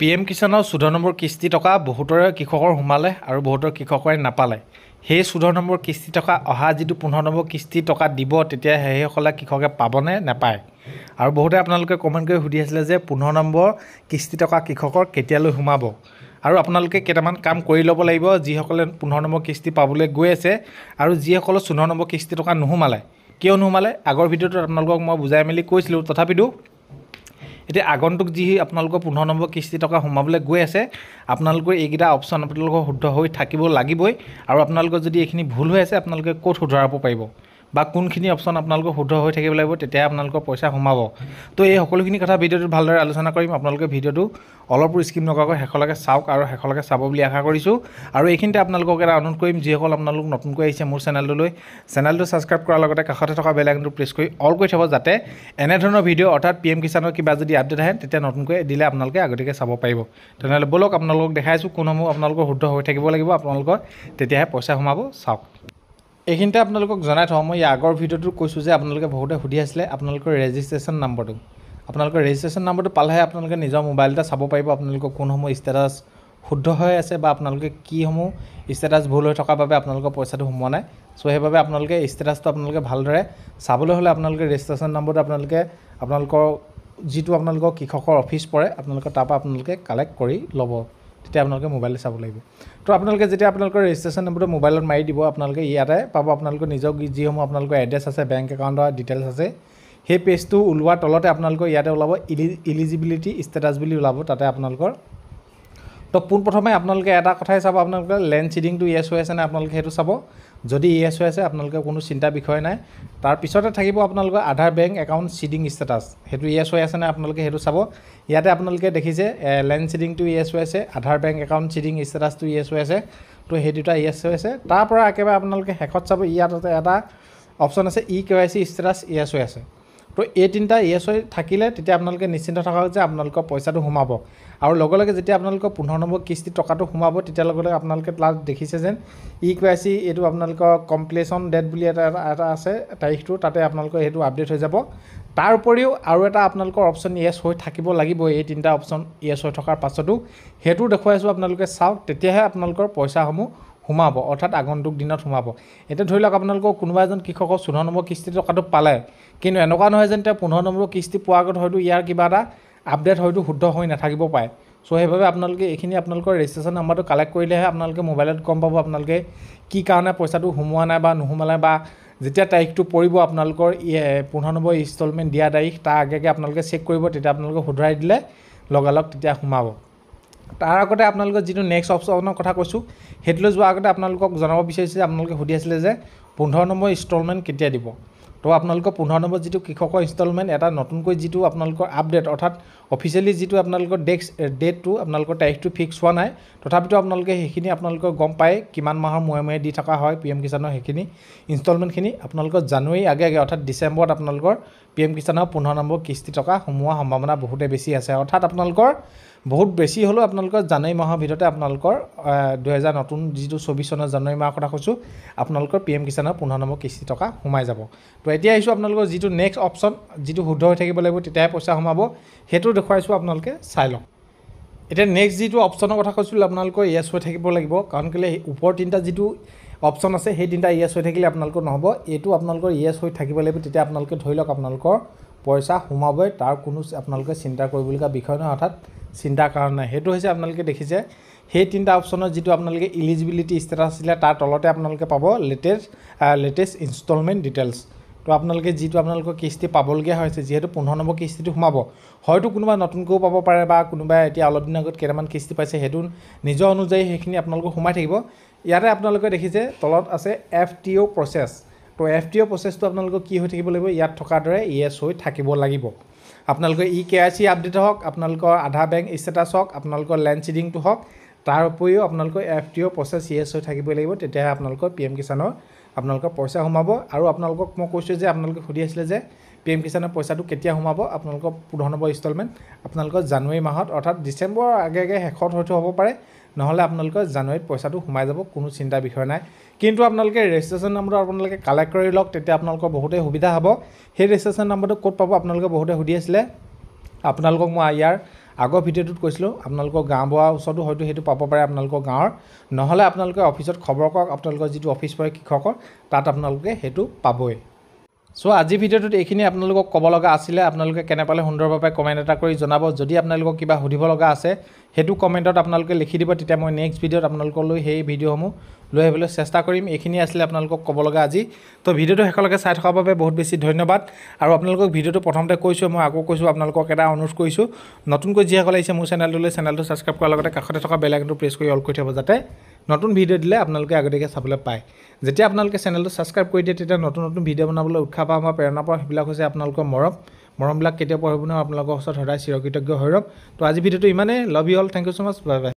P M কিষাণৰ চৈধ্য number কিস্তি টকা বহুতৰে কৃষকৰ সোমালে আৰু বহুতৰ কৃষকৰে নাপালে। সেই চৈধ্য নম্বৰ কিস্তি টকা অহা যিটো পোন্ধৰ নম্বৰ কিস্তি টকা দিব তেতিয়া সেইসকলে কৃষকে পাবনে নাপায়? আৰু বহুতে আপোনালোকে কমেণ্ট কৰি সুধি আছিলে যে পোন্ধৰ নম্বৰ কিস্তি টকা কৃষকৰ কেতিয়ালৈ সোমাব? আৰু আপোনালোকে কেইটামান কাম কৰি ল'ব লাগিব যিসকলে পোন্ধৰ নম্বৰ কিস্তি পাবলৈ গৈ আছে আৰু যিসকলৰ চৈধ্য নম্বৰ কিস্তি টকা নোসোমালে। কিয় নোসোমালে? আগৰ ভিডিঅ'টোত আপোনালোকক মই বুজাই মেলি কৈছিলোঁ তথাপিতো এতিয়া আগন্তুক যি আপোনালোকৰ পোন্ধৰ নম্বৰ কিস্তি টকা সোমাবলৈ গৈ আছে আপোনালোকৰ এইকেইটা অপশ্যন আপোনালোকৰ শুদ্ধ হৈ থাকিব লাগিবই। আৰু আপোনালোকৰ যদি এইখিনি ভুল হৈ আছে আপোনালোকে ক'ত শুধৰাব পাৰিব? বা কোনখিনি অপশ্যন আপোনালোকৰ শুদ্ধ হৈ থাকিব লাগিব তেতিয়াহে আপোনালোকৰ পইচা সোমাব। তো এই সকলোখিনি কথা ভিডিঅ'টোত ভালদৰে আলোচনা কৰিম। আপোনালোকে ভিডিঅ'টো অলপো স্কিপ নকৰাকৈ শেষলৈকে চাওক আৰু শেষলৈকে চাব বুলি আশা কৰিছোঁ। আৰু এইখিনিতে আপোনালোকক এটা অনুৰোধ কৰিম যিসকল আপোনালোক নতুনকৈ আহিছে মোৰ চেনেলটোলৈ চেনেলটো ছাবস্ক্ৰাইব কৰাৰ লগতে কাষতে থকা বেল আইকনটো প্ৰেছ কৰি অল কৰি থ'ব যাতে এনেধৰণৰ ভিডিঅ' অৰ্থাৎ পি এম কিষাণৰ কিবা যদি আপডেট আহে তেতিয়া নতুনকৈ দিলে আপোনালোকে আগতীয়াকৈ চাব পাৰিব। তেনেহ'লে ব'লক আপোনালোকক দেখাইছোঁ কোনসমূহ আপোনালোকৰ শুদ্ধ হৈ থাকিব লাগিব। আপোনালোকৰ তেতিয়াহে পইচা সোমাব। চাওক। এইখিনিতে আপোনালোকক জনাই থওঁ মই ইয়াৰ আগৰ ভিডিঅ'টোত কৈছোঁ যে আপোনালোকে বহুতে সুধি আছিলে আপোনালোকৰ ৰেজিষ্ট্ৰেশ্যন নম্বৰটো আপোনালোকৰ ৰেজিষ্ট্ৰেশ্যন নম্বৰটো পালেহে আপোনালোকে নিজৰ মোবাইলতে চাব পাৰিব আপোনালোকৰ কোনসমূহ ষ্টেটাছ শুদ্ধ হৈ আছে বা আপোনালোকে কিসমূহ ষ্টেটাছ ভুল হৈ থকাৰ বাবে আপোনালোকৰ পইচাটো সোমোৱা নাই। চ' সেইবাবে আপোনালোকে ষ্টেটাছটো আপোনালোকে ভালদৰে চাবলৈ হ'লে আপোনালোকে ৰেজিষ্ট্ৰেশ্যন নম্বৰটো আপোনালোকে আপোনালোকৰ যিটো আপোনালোকৰ কৃষকৰ অফিচ পৰে আপোনালোকে তাৰপৰা আপোনালোকে কালেক্ট কৰি ল'ব। তেতিয়া আপোনালোকে মোবাইলে চাব লাগিব। তো আপোনালোকে যেতিয়া আপোনালোকৰ ৰেজিষ্ট্ৰেশ্যন নম্বৰটো মোবাইলত মাৰি দিব আপোনালোকে ইয়াতে পাব আপোনালোকৰ নিজৰ যিসমূহ আপোনালোকৰ এড্ৰেছ আছে বেংক একাউণ্টৰ ডিটেইলছ আছে সেই পেজটো ওলোৱাৰ তলতে আপোনালোকৰ ইয়াতে ওলাব ইলি ইলিজিবিলিটি ষ্টেটাছ বুলি ওলাব তাতে আপোনালোকৰ তো পোনপ্ৰথমে আপোনালোকে এটা কথাই চাব আপোনালোকে লেণ্ড চিডিংটো ইয়েছ হৈ আছে নে আপোনালোকে সেইটো চাব। যদি ইয়েছ হৈ আছে আপোনালোকে কোনো চিন্তা বিষয় নাই। তাৰপিছতে থাকিব আপোনালোকৰ Aadhaar bank account seeding status. সেইটো ইয়েছ হৈ আছে নে আপোনালোকে সেইটো চাব। ইয়াতে আপোনালোকে দেখিছে লেণ্ড চিডিংটো ইয়েছ হৈ আছে আধাৰ বেংক একাউণ্ট চিডিং ষ্টেটাছটো ইয়েছ হৈ আছে। তো সেই দুটা ইয়েছ হৈ আছে। তাৰপৰা একেবাৰে আপোনালোকে শেষত চাব ইয়াত এটা অপশ্যন আছে E K Y C status yes হৈ আছে। তো এই তিনিটা ইয়েছ হৈ থাকিলে তেতিয়া আপোনালোকে নিশ্চিন্ত থকা যে আপোনালোকৰ পইচাটো সোমাব। আৰু লগে লগে যেতিয়া আপোনালোকৰ পোন্ধৰ নম্বৰ কিস্তি টকাটো সোমাব তেতিয়া লগে লগে আপোনালোকে তাত দেখিছে যেন ই কে ৱাই চি এইটো আপোনালোকৰ কমপ্লিশ্যন ডেট বুলি এটা এটা আছে তাৰিখটো তাতে আপোনালোকৰ সেইটো আপডেট হৈ যাব। তাৰ উপৰিও আৰু এটা আপোনালোকৰ অপশ্যন ইয়েছ হৈ থাকিব লাগিব এই তিনিটা অপশ্যন ইয়েছ হৈ থকাৰ পাছতো। সেইটো দেখুৱাইছোঁ আপোনালোকে চাওক তেতিয়াহে আপোনালোকৰ পইচাসমূহ সোমাব অৰ্থাৎ আগন্তুক দিনত সোমাব। এতিয়া ধৰি লওক আপোনালোকৰ কোনোবা এজন কৃষকৰ চৈধ্য নম্বৰ কিস্তি টকাটো পালে। কিন্তু এনেকুৱা নহয় যেন তেওঁ পোন্ধৰ নম্বৰ কিস্তি পোৱাৰ আগত হয়তো ইয়াৰ কিবা এটা আপডেট হয়তো শুদ্ধ হৈ নাথাকিব পাৰে। চ' সেইবাবে আপোনালোকে এইখিনি আপোনালোকৰ ৰেজিষ্ট্ৰেশ্যন নাম্বাৰটো কালেক্ট কৰিলেহে আপোনালোকে মোবাইলত গম পাব আপোনালোকে কি কাৰণে পইচাটো সোমোৱা নাই বা নোসোমালে বা যেতিয়া তাৰিখটো পৰিব আপোনালোকৰ পোন্ধৰ নম্বৰ ইনষ্টলমেণ্ট দিয়া তাৰিখ তাৰ আগে আগে আপোনালোকে চেক কৰিব তেতিয়া আপোনালোকে শুধৰাই দিলে লগালগ তেতিয়া সোমাব। তাৰ আগতে আপোনালোকৰ যিটো নেক্সট অপশ্যনৰ কথা কৈছোঁ সেইটোলৈ যোৱাৰ আগতে আপোনালোকক জনাব বিচাৰিছোঁ যে আপোনালোকে সুধি আছিলে যে পোন্ধৰ নম্বৰ ইনষ্টলমেণ্ট কেতিয়া দিব। তো আপোনালোকৰ পোন্ধৰ নম্বৰ যিটো কৃষকৰ ইনষ্টলমেণ্ট এটা নতুনকৈ যিটো আপোনালোকৰ আপডেট অৰ্থাৎ অফিচিয়েলি যিটো আপোনালোকৰ ডেক্স ডেটটো আপোনালোকৰ তাৰিখটো ফিক্স হোৱা নাই তথাপিতো আপোনালোকে সেইখিনি আপোনালোকৰ গম পায় কিমান মাহৰ মূৰে মূৰে দি থকা হয় পি এম কিষাণৰ সেইখিনি ইনষ্টলমেণ্টখিনি আপোনালোকৰ জানুৱাৰী আগে আগে অৰ্থাৎ ডিচেম্বৰত আপোনালোকৰ পি এম কিষাণৰ পোন্ধৰ নম্বৰ কিস্তি টকা সোমোৱাৰ সম্ভাৱনা বহুতে বেছি আছে। অৰ্থাৎ আপোনালোকৰ বহুত বেছি হ'লেও আপোনালোকৰ জানুৱাৰী মাহৰ ভিতৰতে আপোনালোকৰ দুহেজাৰ নতুন যিটো চৌবিছ চনৰ জানুৱাৰী মাহৰ কথা কৈছোঁ আপোনালোকৰ পি এম কিষাণৰ পোন্ধৰ নম্বৰ কিস্তি টকা সোমাই যাব। তো এতিয়া আহিছোঁ আপোনালোকৰ যিটো নেক্সট অপশ্যন যিটো শুদ্ধ হৈ থাকিব লাগিব তেতিয়াহে পইচা সোমাব। সেইটো দেখুৱাইছোঁ আপোনালোকে চাই লওক। এতিয়া নেক্সট যিটো অপশ্যনৰ কথা কৈছিলোঁ আপোনালোকৰ ইয়েছ হৈ থাকিব লাগিব। কাৰণ কেলৈ ওপৰ তিনিটা যিটো অপশ্যন আছে সেই তিনিটা ইয়েছ হৈ থাকিলে আপোনালোকৰ নহ'ব। এইটো আপোনালোকৰ ইয়েছ হৈ থাকিব লাগিব তেতিয়া আপোনালোকে ধৰি লওক আপোনালোকৰ পইচা সোমাবই তাৰ কোনো আপোনালোকে চিন্তা কৰিবলগীয়া বিষয় নহয় অৰ্থাৎ চিন্তাৰ কাৰণ। নাই সেইটো হৈছে আপোনালোকে দেখিছে সেই তিনিটা অপশ্যনৰ যিটো আপোনালোকে ইলিজিবিলিটি ষ্টেটাছ আছিলে তাৰ তলতে আপোনালোকে পাব লেটেষ্ট লেটেষ্ট ইনষ্টলমেণ্ট ডিটেইলছ তো আপোনালোকে যিটো আপোনালোকৰ কিস্তি পাবলগীয়া হৈছে যিহেতু পোন্ধৰ নম্বৰ কিস্তিটো সোমাব হয়তো কোনোবা নতুনকৈও পাব পাৰে বা কোনোবাই এতিয়া অলপ দিনৰ আগত কেইটামান কিস্তি পাইছে সেইটো নিজৰ অনুযায়ী সেইখিনি আপোনালোকৰ সোমাই থাকিব। ইয়াতে আপোনালোকে দেখিছে তলত আছে এফ টি অ' প্ৰচেছ তো এফ টি অ' প্ৰচেছটো আপোনালোকৰ কি হৈ থাকিব লাগিব? ইয়াত থকাৰ দৰে ইয়েছ হৈ থাকিব লাগিব। আপোনালোকৰ E K I C update হওক আপোনালোকৰ আধাৰ বেংক ষ্টেটাছ হওক আপোনালোকৰ লেণ্ড চিডিংটো হওক তাৰ উপৰিও আপোনালোকৰ F T O' process yes হৈ থাকিব লাগিব তেতিয়াহে আপোনালোকৰ পি এম কিষাণৰ আপোনালোকৰ পইচা সোমাব। আৰু আপোনালোকক মই কৈছোঁ যে আপোনালোকে সুধি আছিলে যে পি এম কিষাণৰ পইচাটো কেতিয়া সোমাব আপোনালোকৰ পোন্ধৰ নম্বৰ ইনষ্টলমেণ্ট আপোনালোকৰ জানুৱাৰী মাহত অৰ্থাৎ ডিচেম্বৰৰ আগে আগে শেষত হয়তো হ'ব পাৰে নহ'লে আপোনালোকৰ জানুৱাৰীত পইচাটো সোমাই যাব কোনো চিন্তাৰ বিষয় নাই। কিন্তু আপোনালোকে ৰেজিষ্ট্ৰেশ্যন নম্বৰটো আপোনালোকে কালেক্ট কৰি লওক তেতিয়া আপোনালোকৰ বহুতেই সুবিধা হ'ব। সেই ৰেজিষ্ট্ৰেশ্যন নম্বৰটো ক'ত পাব আপোনালোকে বহুতে সুধি আছিলে। আপোনালোকক মই ইয়াৰ আগৰ ভিডিঅ'টোত কৈছিলোঁ আপোনালোকৰ গাঁওবুঢ়াৰ ওচৰতো হয়তো সেইটো পাব পাৰে আপোনালোকৰ গাঁৱৰ। নহ'লে আপোনালোকে অফিচত খবৰ কৰক আপোনালোকৰ যিটো অফিচ পৰে কৃষকৰ তাত আপোনালোকে সেইটো পাবই। চ' আজিৰ ভিডিঅ'টোত এইখিনি আপোনালোকক ক'ব লগা আছিলে। আপোনালোকে কেনে পালে সুন্দৰভাৱে কমেণ্ট এটা কৰি জনাব। যদি আপোনালোকক কিবা সুধিব লগা আছে সেইটো কমেণ্টত আপোনালোকে লিখি দিব। তেতিয়া মই নেক্সট ভিডিঅ'ত আপোনালোকলৈ সেই ভিডিঅ'সমূহ লৈ আহিবলৈ চেষ্টা কৰিম। এইখিনি আছিলে আপোনালোকক ক'ব লগা আজি। তো ভিডিঅ'টো শেষলৈকে চাই থকাৰ বাবে বহুত বেছি ধন্যবাদ। আৰু আপোনালোকক ভিডিঅ'টো প্ৰথমতে কৈছোঁ মই আকৌ কৈছোঁ আপোনালোকক এটা অনুৰোধ কৰিছোঁ। নতুনকৈ যিসকল আহিছে মোৰ চেনেলটোলৈ চেনেলটো ছাবস্ক্ৰাইব কৰাৰ লগতে কাষতে থকা বেল আইকনটো প্ৰেছ কৰি অল কৰি থ'ব যাতে নতুন ভিডিঅ' দিলে আপোনালোকে আগতীয়াকৈ চাবলৈ পায়। যেতিয়া আপোনালোকে চেনেলটো ছাবস্ক্ৰাইব কৰি দিয়ে তেতিয়া নতুন নতুন ভিডিঅ' বনাবলৈ উৎসাহ পাওঁ বা প্ৰেৰণা পাওঁ সেইবিলাক হৈছে আপোনালোকৰ মৰম। মৰমবিলাক কেতিয়াও পঢ়িব নোৱাৰোঁ আপোনালোকৰ ওচৰত সদায় চিৰকৃতজ্ঞ হৈ ৰ'ম তো আজি ভিডিঅ'টো ইমানেই। Love you all thank you so' much bye by